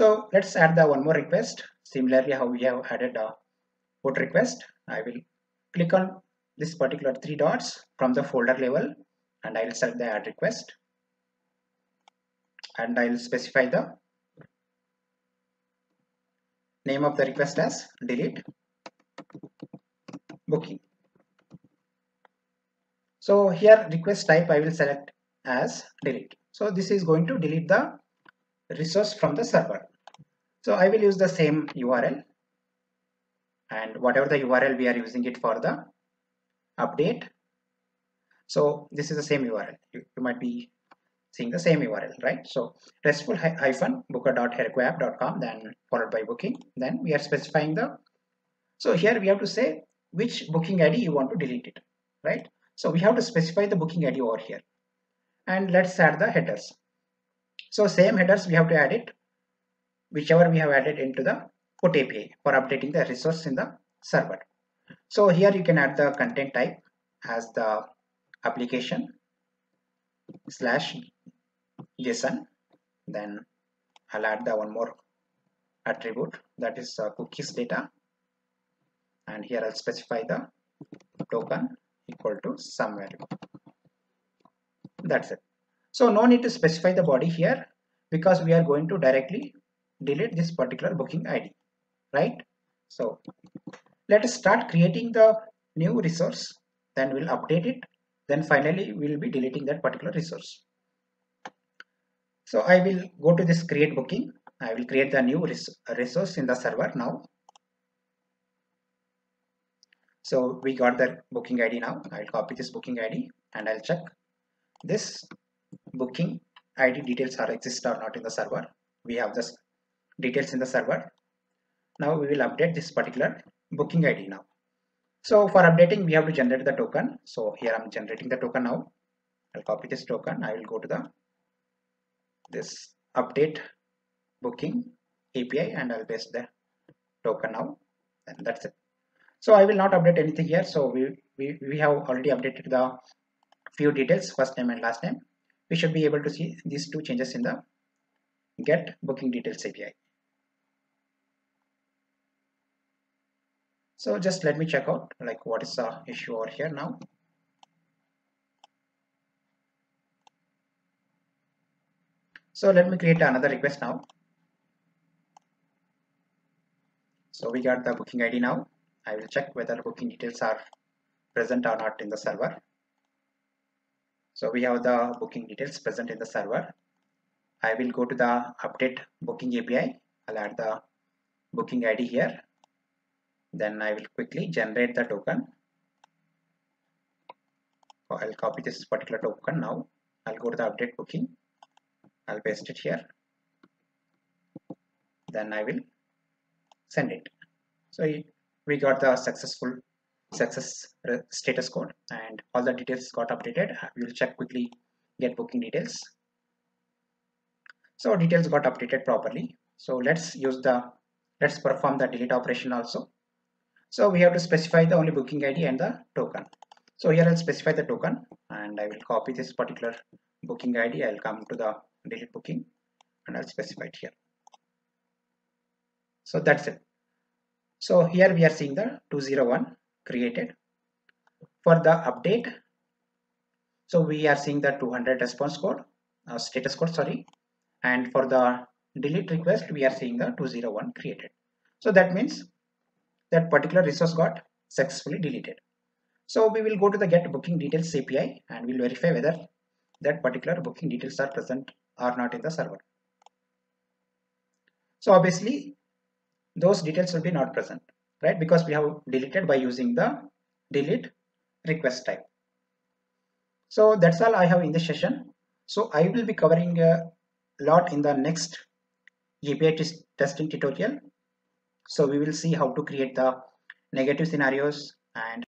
So let's add the one more request. Similarly, how we have added a put request. I will click on this particular three dots from the folder level and I will select the add request and I will specify the name of the request as delete booking. So here request type I will select as delete. So this is going to delete the resource from the server. So I will use the same URL and whatever the URL we are using it for the update. So this is the same URL. You, you might be seeing the same URL, right? So restful hyphen booker.herokuapp.com then followed by booking. Then we are specifying the, so here we have to say which booking ID you want to delete it, right? So we have to specify the booking ID over here. And let's add the headers. So same headers we have to add it, whichever we have added into the put API for updating the resource in the server. So here you can add the content type as the application slash JSON. Then I'll add the one more attribute that is uh, cookies data. And here I'll specify the token equal to some value. That's it. So no need to specify the body here because we are going to directly delete this particular booking ID, right? So let us start creating the new resource, then we'll update it, then finally we'll be deleting that particular resource. So I will go to this create booking. I will create the new res resource in the server now. So we got the booking ID now. I'll copy this booking ID and I'll check this booking ID details are exist or not in the server. We have this details in the server. Now we will update this particular booking ID now. So for updating, we have to generate the token. So here I'm generating the token now. I'll copy this token. I will go to the this update booking API and I'll paste the token now. And that's it. So I will not update anything here. So we, we, we have already updated the few details, first name and last name. We should be able to see these two changes in the get booking details API. So just let me check out like what is the issue over here now. So let me create another request now. So we got the booking ID now. I will check whether booking details are present or not in the server. So we have the booking details present in the server. I will go to the update booking API. I'll add the booking ID here then I will quickly generate the token. I'll copy this particular token now. I'll go to the update booking I'll paste it here. Then I will send it. So we got the successful success uh, status code and all the details got updated. Uh, we will check quickly get booking details. So details got updated properly. So let's use the let's perform the delete operation also so we have to specify the only booking ID and the token. So here I'll specify the token and I will copy this particular booking ID. I'll come to the delete booking and I'll specify it here. So that's it. So here we are seeing the 201 created. For the update, so we are seeing the 200 response code, uh, status code, sorry. And for the delete request, we are seeing the 201 created. So that means that particular resource got successfully deleted. So we will go to the get booking details API and we'll verify whether that particular booking details are present or not in the server. So obviously those details will be not present, right? Because we have deleted by using the delete request type. So that's all I have in this session. So I will be covering a lot in the next API testing tutorial so we will see how to create the negative scenarios and